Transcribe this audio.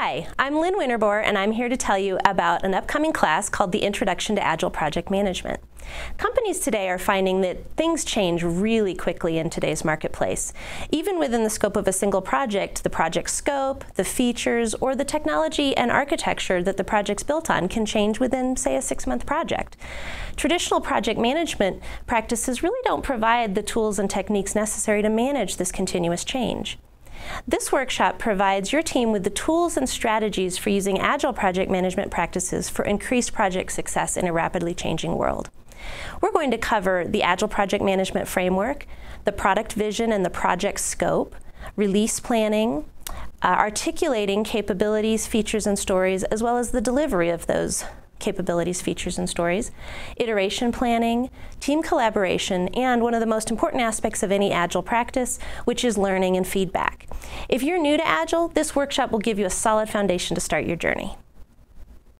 Hi, I'm Lynn Winterboer, and I'm here to tell you about an upcoming class called the Introduction to Agile Project Management. Companies today are finding that things change really quickly in today's marketplace. Even within the scope of a single project, the project scope, the features, or the technology and architecture that the project's built on can change within, say, a six-month project. Traditional project management practices really don't provide the tools and techniques necessary to manage this continuous change. This workshop provides your team with the tools and strategies for using Agile project management practices for increased project success in a rapidly changing world. We're going to cover the Agile project management framework, the product vision and the project scope, release planning, uh, articulating capabilities, features, and stories, as well as the delivery of those capabilities, features, and stories, iteration planning, team collaboration, and one of the most important aspects of any Agile practice, which is learning and feedback. If you're new to Agile, this workshop will give you a solid foundation to start your journey.